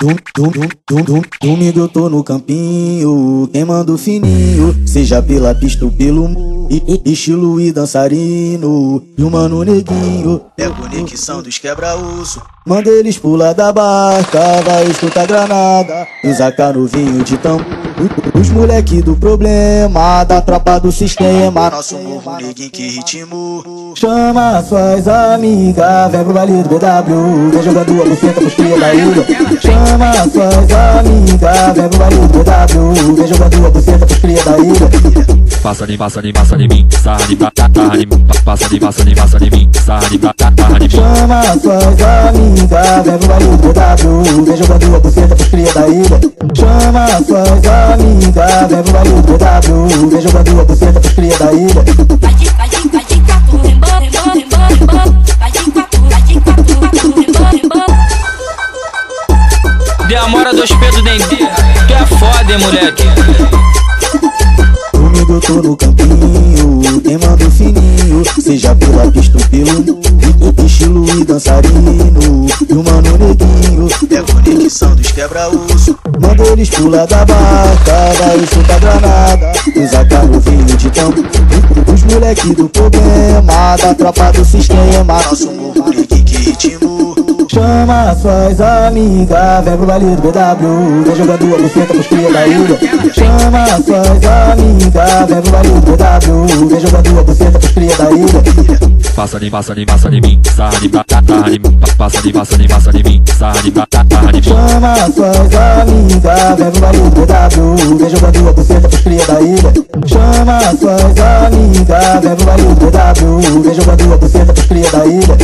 Dum. Domingo eu tô no campinho, queimando fininho, seja pela pista ou pelo mu- e- estilo e dançarino. E o mano neguinho é conexão dos quebra-osso. Manda eles pular da barca, vai escutar granada, usa canuvinho de tambo. Os moleque do problema, da tropa do sistema. Nosso morro neguinho que ritmo. Chama suas amigas, vem pro baile do BW, vem jogando a buceta pros cria da ilha. Chama suas amigas, vem pro baile do BW, vem jogando a buceta pros cria da ilha. Passa de passa de passa de mim, sarra de pra sarra de mim, passa de passa de passa de mim, sarra de pra sarra de mim. Chama suas amigas, vem pro baile do BW, vem jogando a buceta pros cria da ilha. Chama suas amigas, pro baile do BW, vem jogando a buceta pros cria da ilha. Demora dois pesos dentro. Tu é foda, hein, moleque. Domingo eu tô no campinho, queimando fininho, seja pela pista ou pelo estilo e dançarino. E o mano neguinho é conexão dos quebra-osso. Manda eles pular da barca, vai chutar granada, usa canuvinho de tambo. Os moleque do problema, da tropa do sistema. Nosso morro que ritmo. Chama suas amigas, vem pro baile do BW, vem jogando a buceta pros cria da ilha. Chama suas amigas, vem pro baile do BW, vem jogando a buceta pros cria da ilha. Passa de passa de passa de mim, sarra de sarra de mim, passa de passa de passa de mim, sarra de sarra de mim. Chama suas amigas, vem pro baile do BW, vem jogando a buceta pros cria da ilha. Chama suas amigas, vem pro baile do BW, vem jogando a buceta pros cria da ilha.